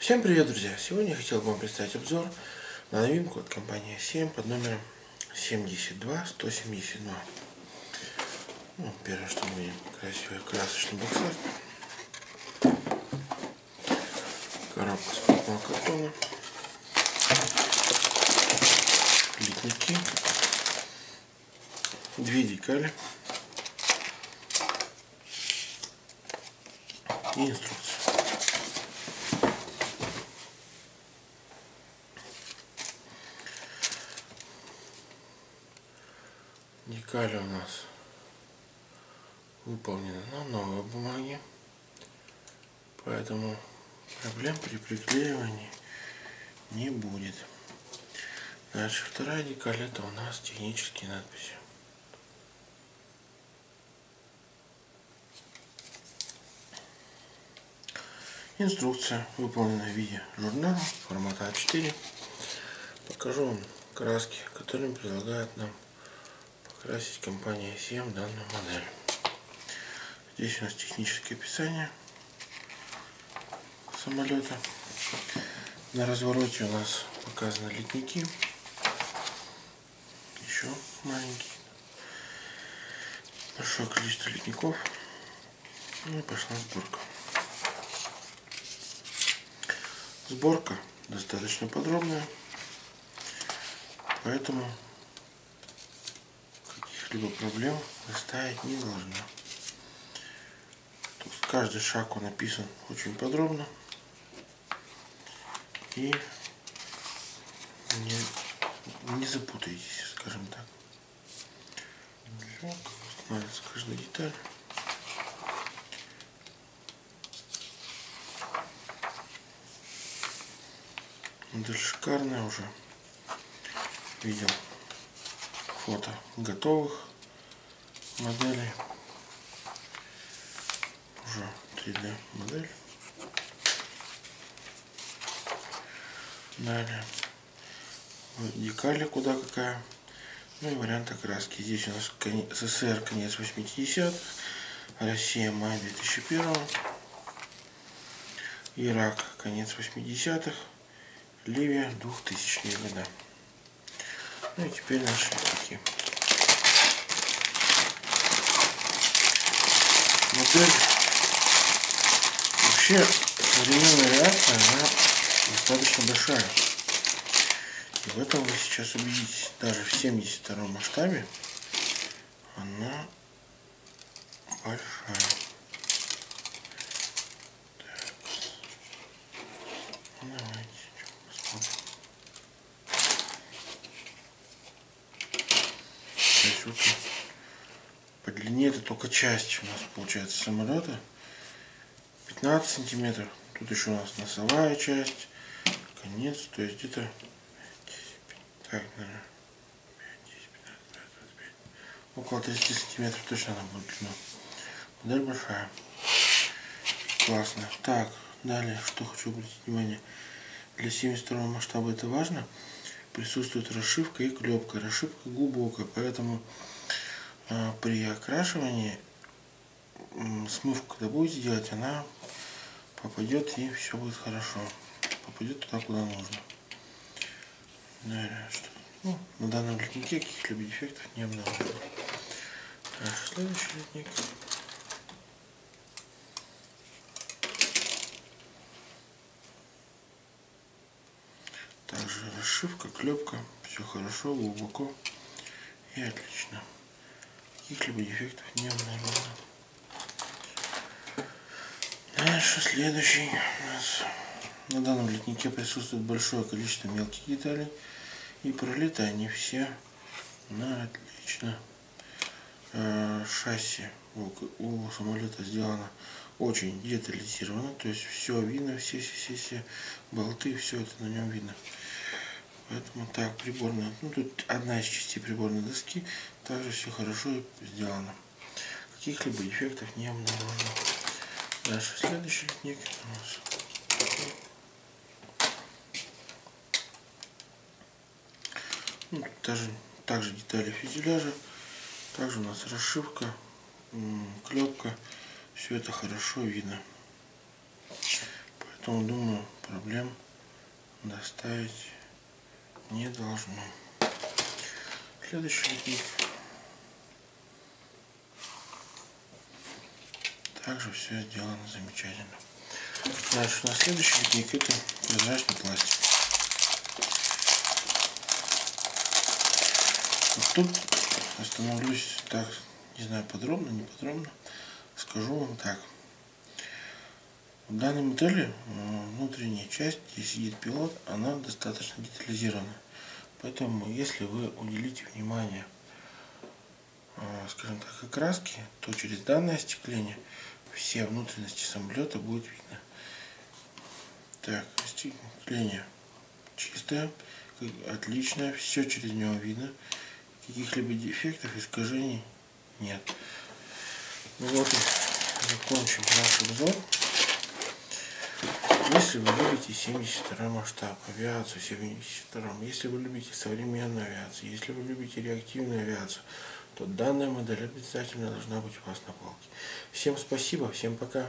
Всем привет, друзья! Сегодня я хотел бы вам представить обзор на новинку от компании 7 под номером 72172. Ну, первое, что мы видим, красивый красочный боксер. Коробка с плотного картона. Литники. Две декали. И инструкция. Декали у нас выполнены на новой бумаге, поэтому проблем при приклеивании не будет. Дальше вторая декаль это у нас технические надписи. Инструкция выполнена в виде журнала формата А4. Покажу вам краски, которыми предлагает нам красить компания 7 данную модель. Здесь у нас техническое описание самолета. На развороте у нас показаны литники. Еще маленькие. Большое количество литников. Ну и пошла сборка. Сборка достаточно подробная. Поэтому каких-либо проблем составить не должна. Тут каждый шаг он написан очень подробно. И не, не запутайтесь, скажем так. Так, становится каждая деталь. Модель шикарная уже. Видел фото готовых моделей. Уже 3D модель. Далее. Декали куда какая. Ну и вариант окраски. Здесь у нас СССР конец 80-х. Россия май 2001 Ирак конец 80-х. Ливия 2000-е года. Ну и теперь наши такие. Модель вообще современная реакция, она достаточно большая. И в этом вы сейчас убедитесь. Даже в 72 масштабе она большая. Так. Давайте. Есть по длине это только часть у нас получается самолета. 15 сантиметров. Тут еще у нас носовая часть. Конец. То есть где-то так наверное 5, 10, 15, 25, около 30 сантиметров точно она будет длина. Модель большая. Классно. Так далее что хочу обратить внимание. Для 72 масштаба это важно присутствует расшивка и клепка. Расшивка глубокая, поэтому э, при окрашивании смывку, когда будете делать, она попадет и все будет хорошо. Попадет туда, куда нужно. Далее, что? Ну, на данном литнике каких-либо дефектов не обнаружено. Следующий литник. Также расшивка, клепка, все хорошо, глубоко и отлично. Каких-либо дефектов не обнаружено. Дальше следующий у нас на данном литнике присутствует большое количество мелких деталей и пролиты они все на отлично. Э, шасси у, самолета сделано очень детализировано, то есть все видно, все, все, все, все болты, все это на нем видно. Поэтому так, приборная, ну тут одна из частей приборной доски, также все хорошо сделано. Каких-либо дефектов не обнаружено. Дальше следующий литник у нас. Ну, даже, также детали фюзеляжа, также у нас расшивка, клепка, все это хорошо видно. Поэтому, думаю, проблем доставить не должно. Следующий литник. Также все сделано замечательно. У нас следующий литник это прозрачный пластик. Вот тут остановлюсь так, не знаю, подробно, не подробно. Скажу вам так. В данной модели э, внутренняя часть, где сидит пилот, она достаточно детализирована. Поэтому, если вы уделите внимание, э, скажем так, окраске, то через данное остекление все внутренности самолета будет видно. Так, остекление чистое, отличное, все через него видно. Каких-либо дефектов, искажений нет. Ну вот и закончим наш обзор. Если вы любите 72 масштаб, авиацию 72, если вы любите современную авиацию, если вы любите реактивную авиацию, то данная модель обязательно должна быть у вас на полке. Всем спасибо, всем пока.